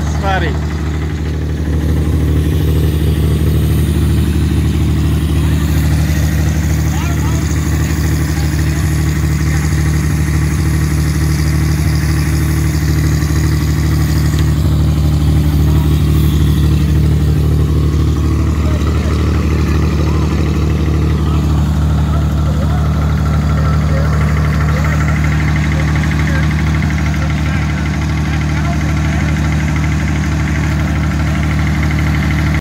Spotty.